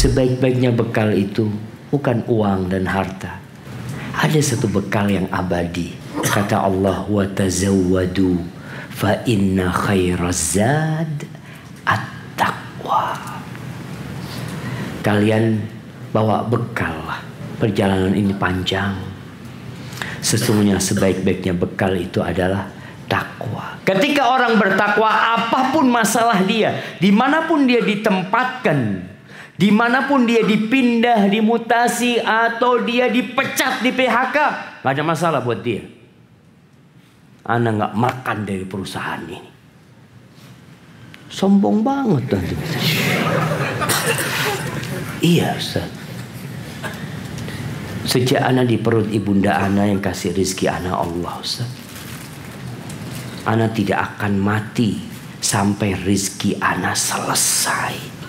Sebaik-baiknya bekal itu bukan uang dan harta. Ada satu bekal yang abadi. Kata Allah, "Wa tazawwadu fa inna khairazad at-taqwa." Kalian bawa bekal lah. Perjalanan ini panjang. Sesungguhnya sebaik-baiknya bekal itu adalah takwa. Ketika orang bertakwa, apa pun masalah dia, di mana pun dia ditempatkan, di mana pun dia dipindah, dimutasi, atau dia dipecat di PHK, gak ada masalah buat dia. Anda nggak makan dari perusahaan ini. Sombong banget nanti. iya Ustaz. Sejak anak di perut ibunda anak yang kasih rizki anak Allah Ustaz. Ana tidak akan mati sampai rizki Ana selesai.